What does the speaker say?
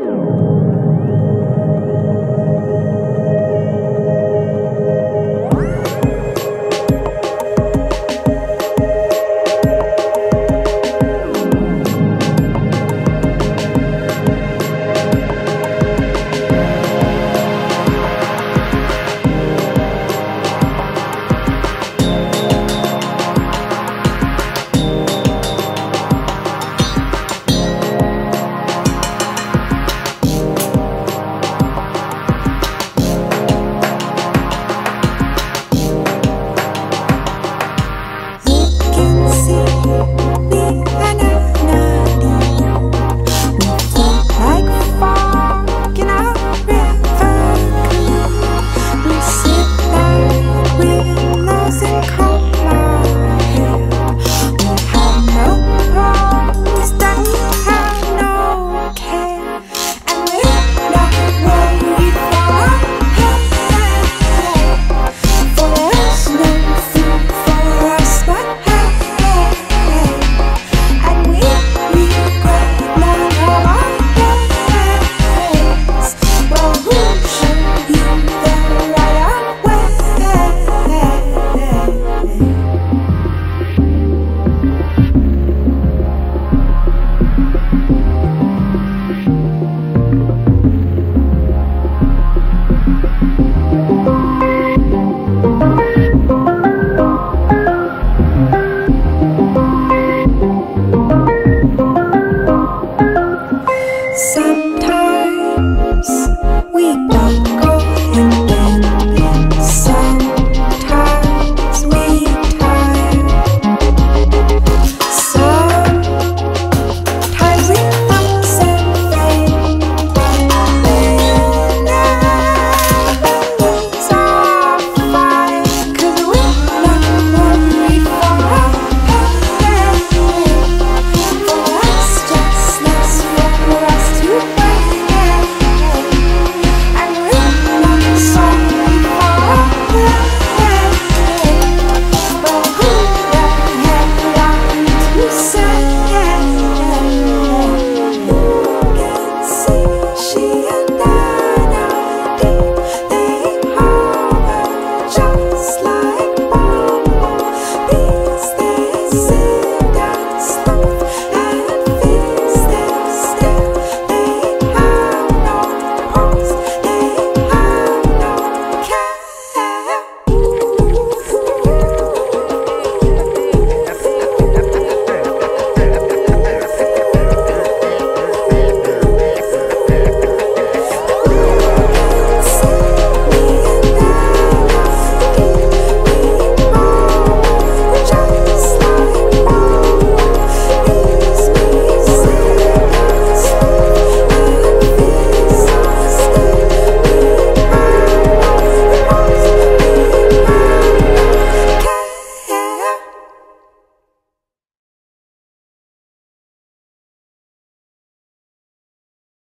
you Some